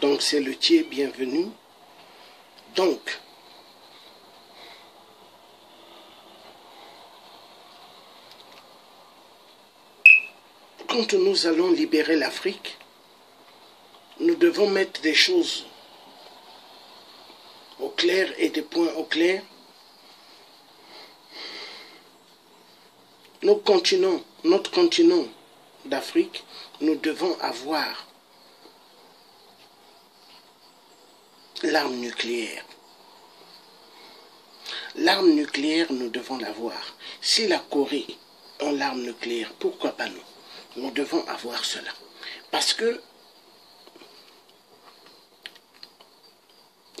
Donc c'est le tiers bienvenue. Donc, quand nous allons libérer l'Afrique, nous devons mettre des choses au clair et des points au clair. Nos continents, notre continent d'Afrique, nous devons avoir l'arme nucléaire. L'arme nucléaire, nous devons l'avoir. Si la Corée a l'arme nucléaire, pourquoi pas nous? Nous devons avoir cela. Parce que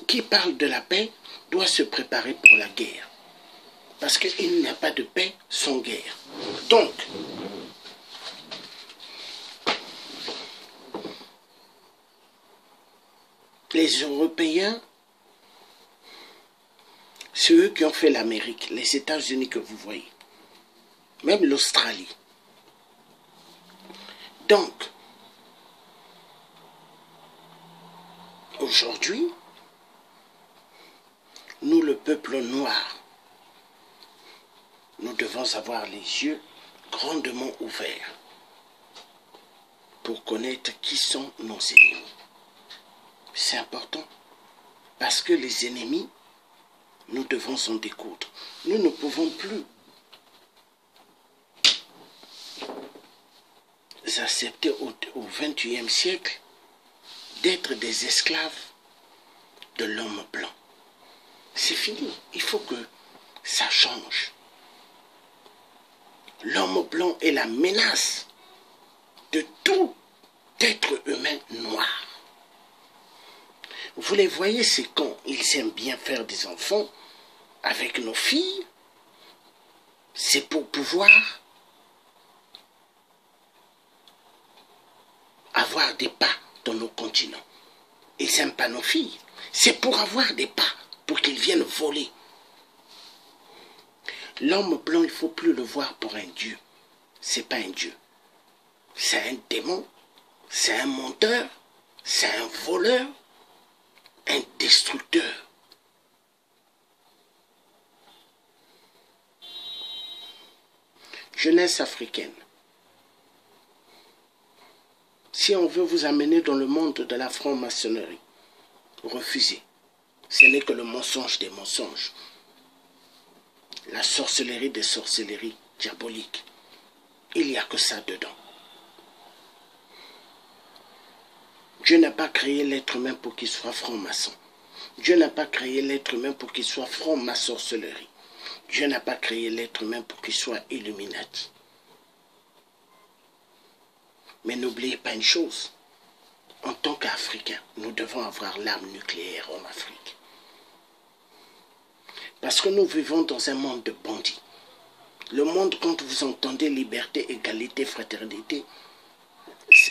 qui parle de la paix doit se préparer pour la guerre. Parce qu'il n'y a pas de paix sans guerre. Donc, les Européens, c'est eux qui ont fait l'Amérique, les États-Unis que vous voyez, même l'Australie. Donc, aujourd'hui, nous, le peuple noir, nous devons avoir les yeux grandement ouverts pour connaître qui sont nos ennemis. C'est important parce que les ennemis, nous devons s'en découdre. Nous ne pouvons plus accepter au, 21e siècle d'être des esclaves de l'homme blanc. C'est fini. Il faut que ça change. L'homme blanc est la menace de tout être humain noir. Vous les voyez, c'est quand ils aiment bien faire des enfants avec nos filles, c'est pour pouvoir avoir des pas dans nos continents. Ils n'aiment pas nos filles, c'est pour avoir des pas pour qu'ils viennent voler. L'homme blanc, il ne faut plus le voir pour un dieu. C'est pas un dieu. C'est un démon, c'est un menteur, c'est un voleur, Jeunesse africaine. Si on veut vous amener dans le monde de la franc-maçonnerie, refusez. Ce n'est que le mensonge des mensonges. La sorcellerie des sorcelleries diaboliques. Il n'y a que ça dedans. Dieu n'a pas créé l'être humain pour qu'il soit franc-maçon. Dieu n'a pas créé l'être humain pour qu'il soit franc-ma-sorcellerie. Dieu n'a pas créé l'être humain pour qu'il soit illuminati. Mais n'oubliez pas une chose. En tant qu'Africains, nous devons avoir l'arme nucléaire en Afrique. Parce que nous vivons dans un monde de bandits. Le monde, quand vous entendez liberté, égalité, fraternité,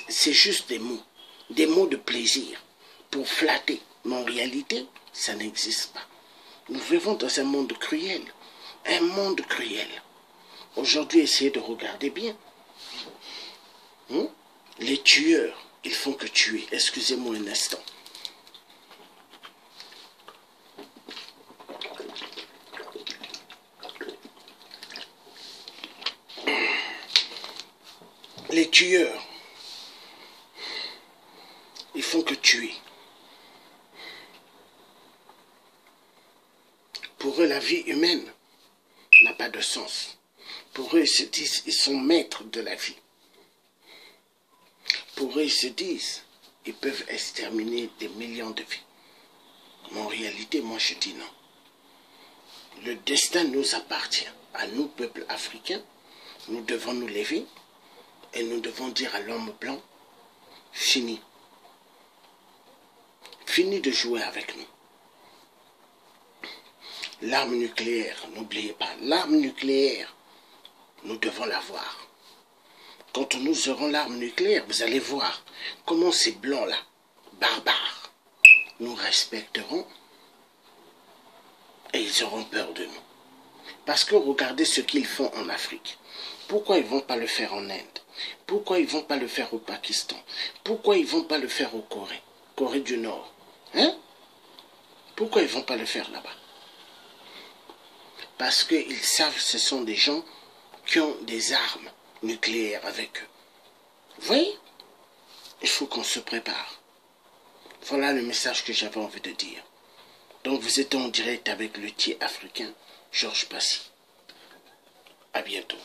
c'est juste des mots. Des mots de plaisir pour flatter. Mais en réalité, ça n'existe pas. Nous vivons dans un monde cruel. Un monde cruel. Aujourd'hui, essayez de regarder bien. Hmm? Les tueurs, ils font que tuer. Excusez-moi un instant. Les tueurs, ils font que tuer. Pour eux, la vie humaine n'a pas de sens. Pour eux, ils se disent, ils sont maîtres de la vie. Pour eux, ils se disent, ils peuvent exterminer des millions de vies. Mais en réalité, moi, je dis non. Le destin nous appartient. À nous, peuple africain, nous devons nous lever et nous devons dire à l'homme blanc, fini. Fini de jouer avec nous. L'arme nucléaire, n'oubliez pas, l'arme nucléaire, nous devons l'avoir. Quand nous aurons l'arme nucléaire, vous allez voir comment ces blancs-là, barbares, nous respecteront et ils auront peur de nous. Parce que regardez ce qu'ils font en Afrique. Pourquoi ils ne vont pas le faire en Inde? Pourquoi ils ne vont pas le faire au Pakistan? Pourquoi ils ne vont pas le faire au Corée? Corée du Nord Hein? Pourquoi ils ne vont pas le faire là-bas? Parce qu'ils savent que ce sont des gens qui ont des armes nucléaires avec eux. Vous voyez? Il faut qu'on se prépare. Voilà le message que j'avais envie de dire. Donc vous êtes en direct avec le africain, Georges Passy. À bientôt.